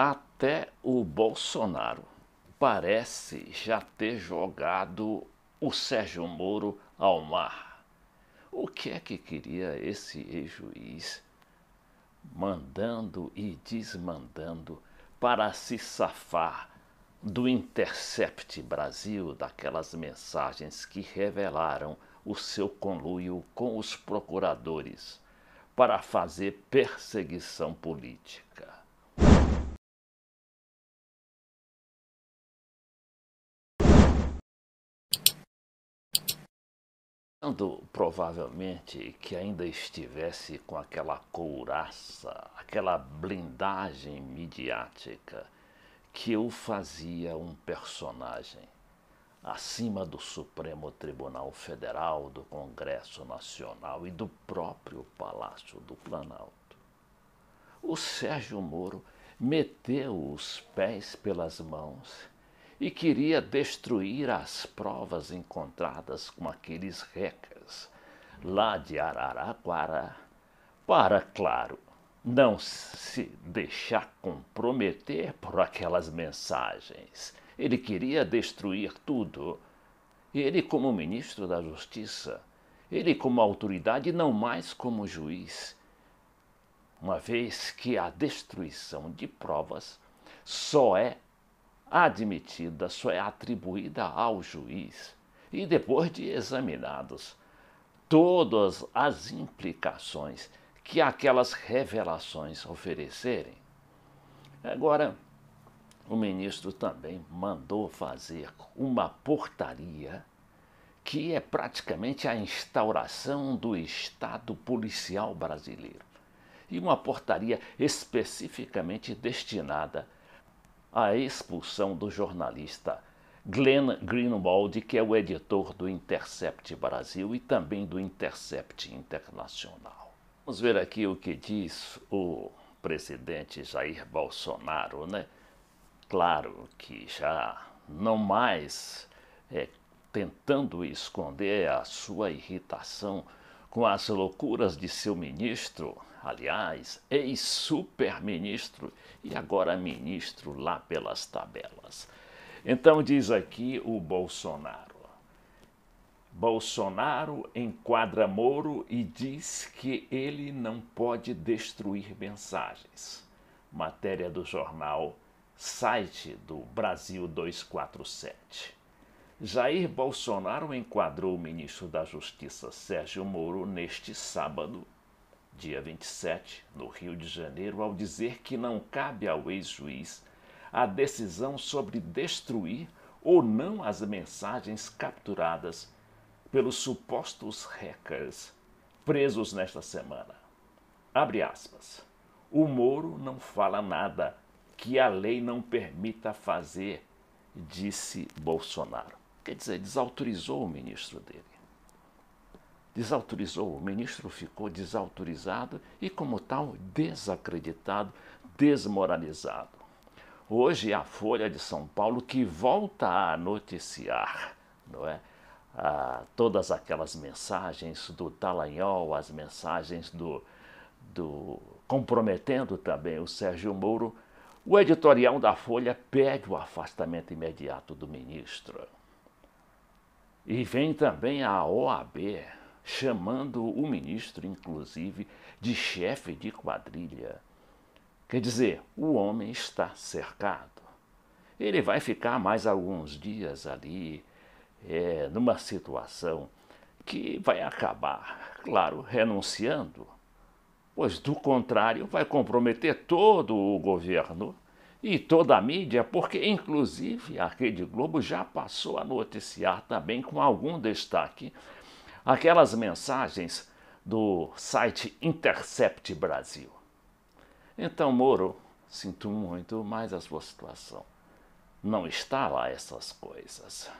Até o Bolsonaro parece já ter jogado o Sérgio Moro ao mar. O que é que queria esse ex-juiz mandando e desmandando para se safar do Intercept Brasil, daquelas mensagens que revelaram o seu conluio com os procuradores para fazer perseguição política. Quando provavelmente que ainda estivesse com aquela couraça, aquela blindagem midiática que o fazia um personagem acima do Supremo Tribunal Federal, do Congresso Nacional e do próprio Palácio do Planalto. O Sérgio Moro meteu os pés pelas mãos e queria destruir as provas encontradas com aqueles hackers lá de Araraquara para, claro, não se deixar comprometer por aquelas mensagens. Ele queria destruir tudo. Ele, como ministro da Justiça, ele, como autoridade, não mais como juiz, uma vez que a destruição de provas só é admitida, só é atribuída ao juiz e depois de examinados todas as implicações que aquelas revelações oferecerem. Agora, o ministro também mandou fazer uma portaria que é praticamente a instauração do Estado policial brasileiro. E uma portaria especificamente destinada a expulsão do jornalista Glenn Greenwald, que é o editor do Intercept Brasil e também do Intercept Internacional. Vamos ver aqui o que diz o presidente Jair Bolsonaro, né? Claro que já não mais é, tentando esconder a sua irritação com as loucuras de seu ministro, aliás, ex-super-ministro e agora ministro lá pelas tabelas. Então diz aqui o Bolsonaro. Bolsonaro enquadra Moro e diz que ele não pode destruir mensagens. Matéria do jornal Site do Brasil 247. Jair Bolsonaro enquadrou o ministro da Justiça Sérgio Moro neste sábado, dia 27, no Rio de Janeiro, ao dizer que não cabe ao ex-juiz a decisão sobre destruir ou não as mensagens capturadas pelos supostos hackers presos nesta semana. Abre aspas. O Moro não fala nada que a lei não permita fazer, disse Bolsonaro. Quer dizer, desautorizou o ministro dele. Desautorizou, o ministro ficou desautorizado e, como tal, desacreditado, desmoralizado. Hoje, a Folha de São Paulo, que volta a noticiar não é, ah, todas aquelas mensagens do Dallagnol, as mensagens do, do comprometendo também o Sérgio Moro, o editorial da Folha pede o afastamento imediato do ministro. E vem também a OAB chamando o ministro, inclusive, de chefe de quadrilha. Quer dizer, o homem está cercado. Ele vai ficar mais alguns dias ali, é, numa situação que vai acabar, claro, renunciando, pois do contrário vai comprometer todo o governo e toda a mídia, porque inclusive a Rede Globo já passou a noticiar também com algum destaque aquelas mensagens do site Intercept Brasil. Então, Moro, sinto muito, mas a sua situação não está lá essas coisas.